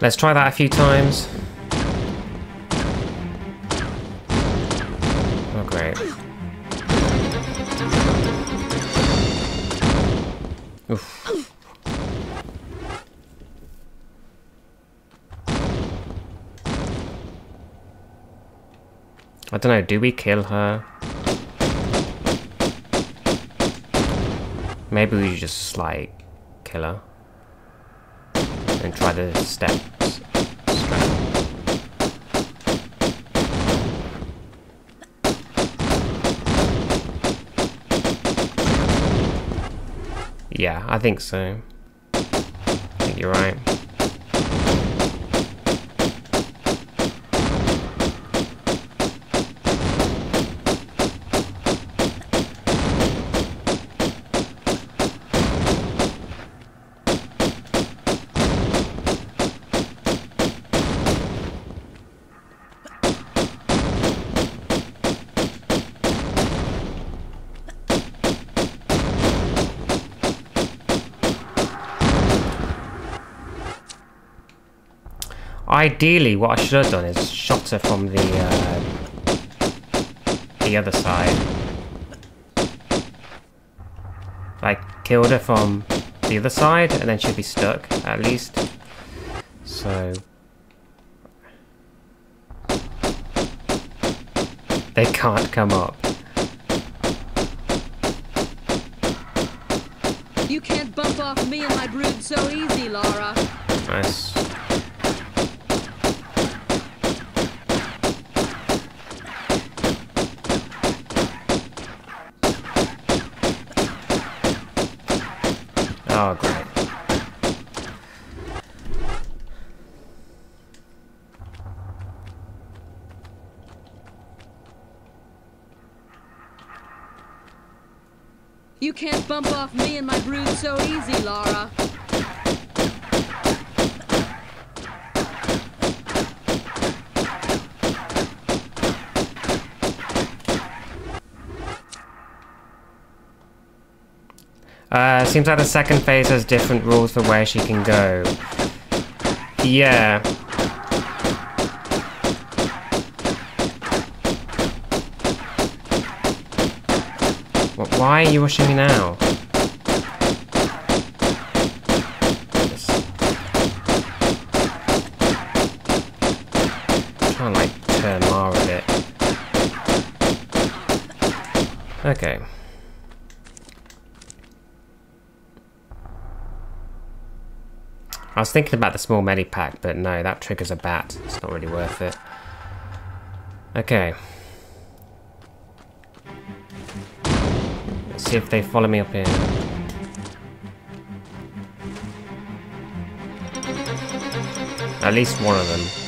Let's try that a few times. Oh great. Oof. I don't know, do we kill her? Maybe we just like kill her and try the steps. Yeah, I think so. I think you're right. Ideally, what I should have done is shot her from the uh, the other side. Like killed her from the other side, and then she'd be stuck at least. So they can't come up. You can't bump off me and my brood so easy, Lara. Nice. Oh, great. You can't bump off me and my brood so easy, Lara. Uh, seems like the second phase has different rules for where she can go. Yeah. Wh- Why are you rushing me now? Just- Try and like turn Mara a bit. Okay. I was thinking about the small medipack, but no, that triggers a bat. It's not really worth it. Okay. Let's see if they follow me up here. At least one of them.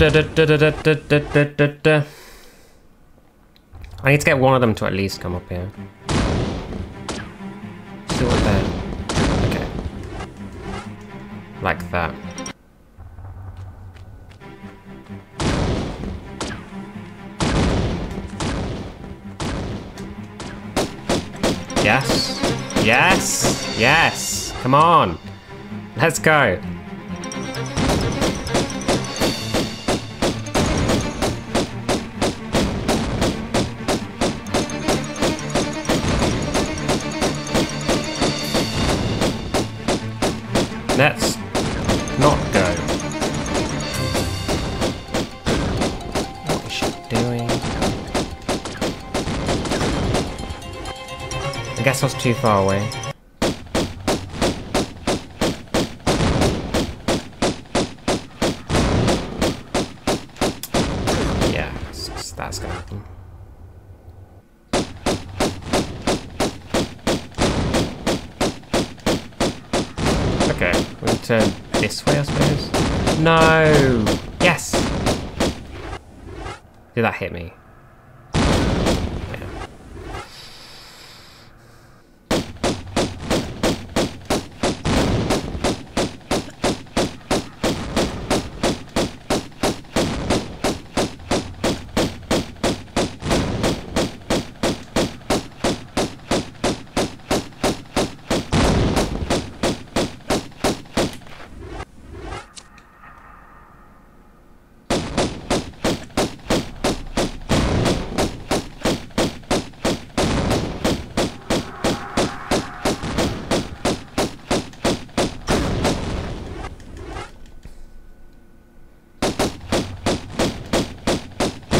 I need to get one of them to at least come up here. See what. Okay. Like that. Yes. Yes. Yes. Come on. Let's go. Too far away. Yeah, it's- it's- that's gonna happen. Okay, we turn this way, I suppose. No! Yes! Did that hit me? Yeah.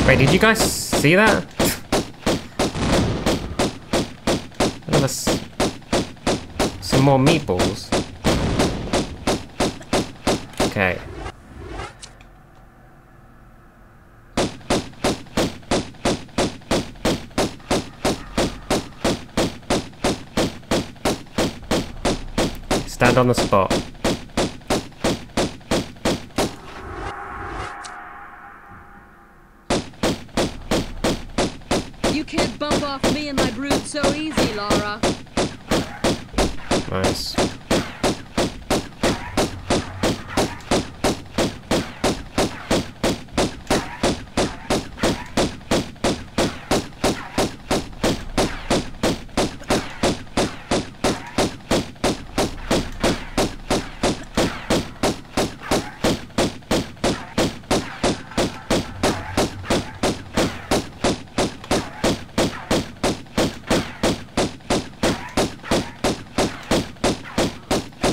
Wait, did you guys see that? Some more meatballs. Okay. Stand on the spot. You can't bump off me and my brood so easy, Lara. Nice.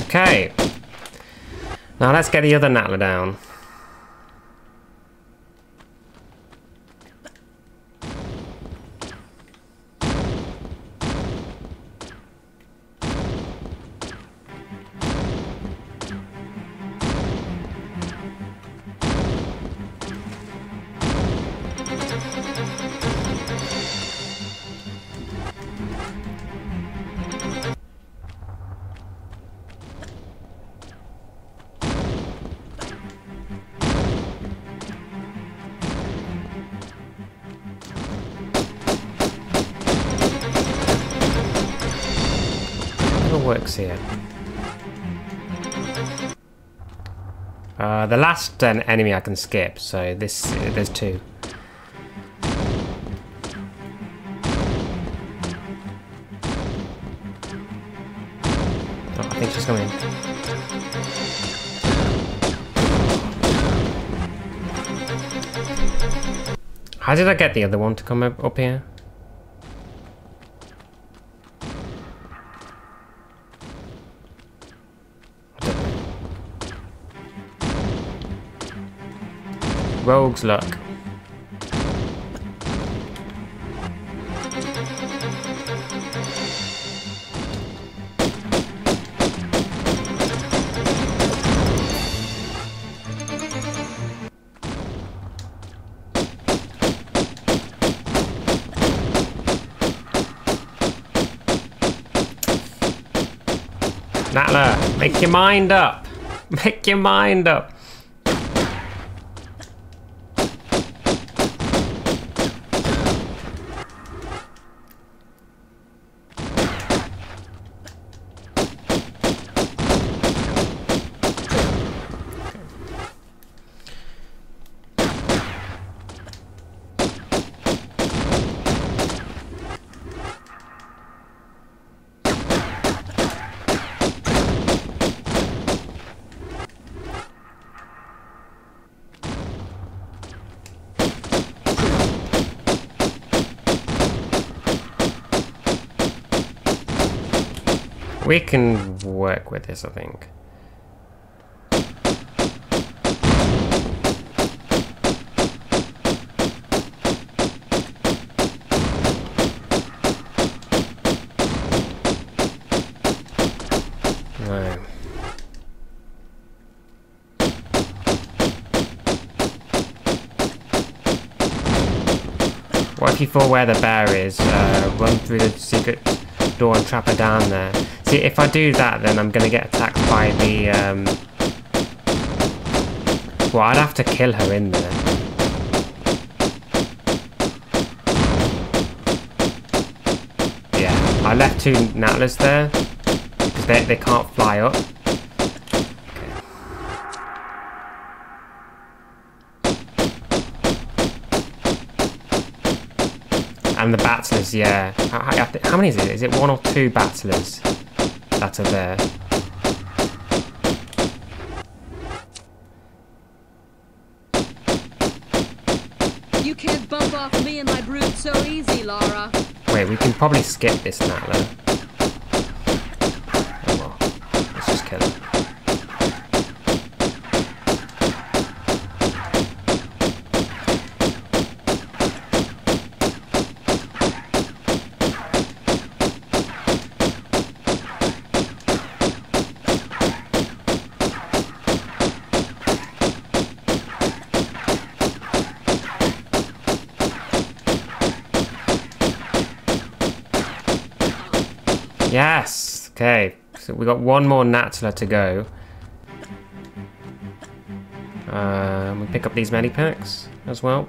Okay. Now let's get the other Natla down. last an enemy I can skip, so this there's two. Oh, I think she's coming. How did I get the other one to come up, up here? Rogue's luck. Make your mind up. Make your mind up. We can work with this, I think. What if you fall where the bear is? Uh, run through the secret door and trap her down there. See, if I do that, then I'm gonna get attacked by the, um... Well, I'd have to kill her in there. Yeah, I left two Natlas there, because they, they can't fly up. And the battlers, yeah. How, how, how many is it? Is it one or two battlers that are there? You can't bump off me and my brood so easy, Lara. Wait, we can probably skip this Natla. Oh well, let's just kill her. Yes! Okay, so we got one more Natla to go. Um, we pick up these medipacks as well.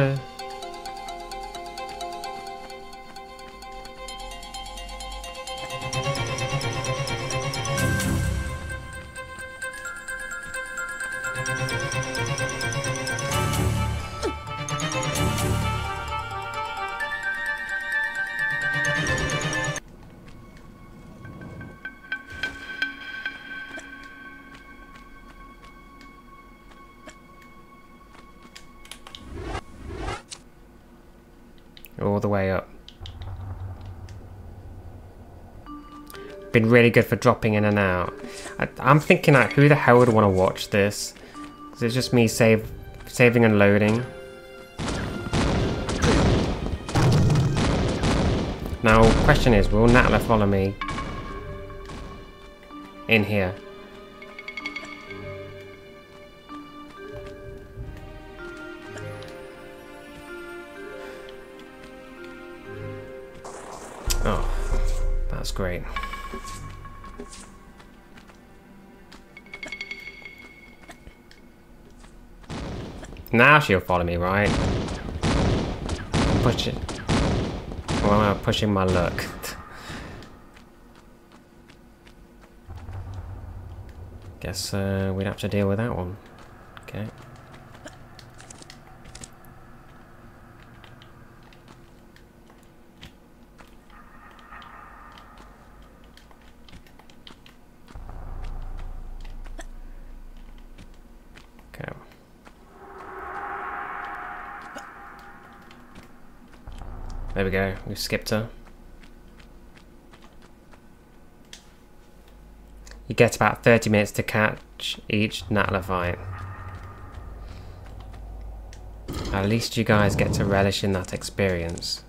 really good for dropping in and out. I, I'm thinking like, who the hell would want to watch this? 'Cause it's just me save, saving and loading. Now, question is, will Natla follow me in here? now she'll follow me, right? Push it. Why am I pushing my luck? Guess uh, we'd have to deal with that one. Okay. We go. We skipped her. You get about 30 minutes to catch each Natla. At least you guys get to relish in that experience.